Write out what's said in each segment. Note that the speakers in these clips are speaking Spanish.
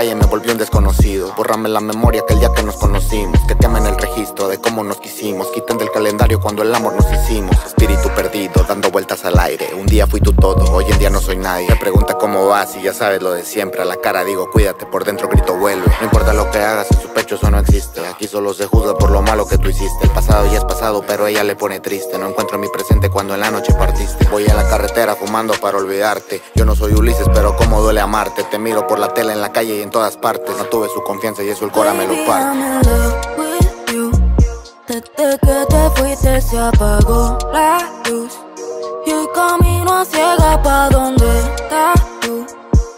calle me volvió desconocido. Bórrame la memoria que el día que nos conocimos. Que quemen el registro de cómo nos quisimos. Quiten del calendario cuando el amor nos hicimos. Espíritu perdido, dando vueltas al aire. Un día fui tú todo, hoy en día no soy nadie. Me pregunta cómo vas y ya sabes lo de siempre. A la cara digo, cuídate, por dentro grito, vuelve. No importa lo que hagas, en su pecho eso no existe. Aquí solo se juzga por lo malo que tú hiciste. El pasado ya es pasado, pero ella le pone triste. No encuentro mi presente cuando en la noche partiste. Voy a la carretera fumando para olvidarte. Yo no soy Ulises, pero cómo duele amarte. Te miro por la tela en la calle y en todas partes. No tuve su confianza y eso el cora me lo parte. Desde que te fuiste se apagó la luz. Y el camino a ciega pa' donde estás tú.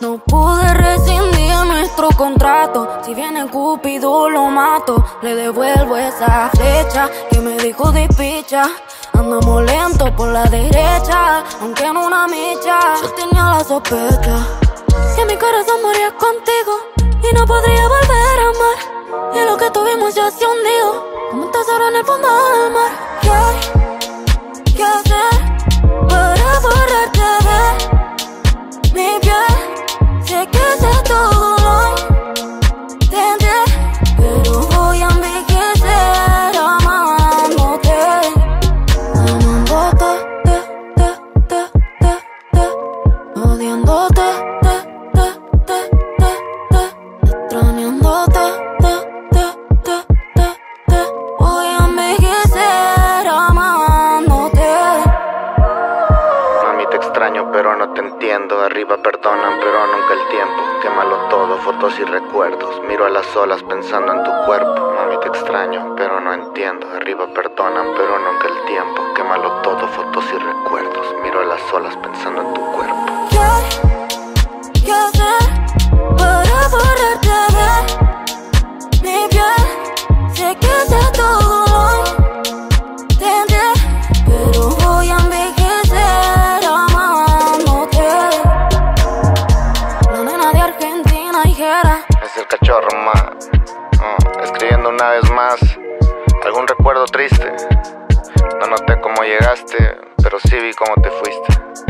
No pude rescindir nuestro contrato. Si viene Cupido lo mato. Le devuelvo esa flecha que me dijo de picha. Andamos lento por la derecha Aunque en una micha Yo tenía la sospecha Que mi corazón moría contigo Y no podría volver a amar. Y lo que tuvimos ya se hundió. Como un tesoro en el fondo del mar. ¿Qué que hacer extraño, pero no te entiendo. Arriba perdonan, pero nunca el tiempo. Quémalo todo, fotos y recuerdos. Miro a las olas pensando en tu cuerpo. Mami, te extraño, pero no entiendo. Arriba perdonan, pero nunca el tiempo. Quémalo todo, fotos y recuerdos. Miro a las olas pensando en tu Es el cachorro, ma. Oh, escribiendo una vez más. Algún recuerdo triste. No noté cómo llegaste, pero sí vi cómo te fuiste.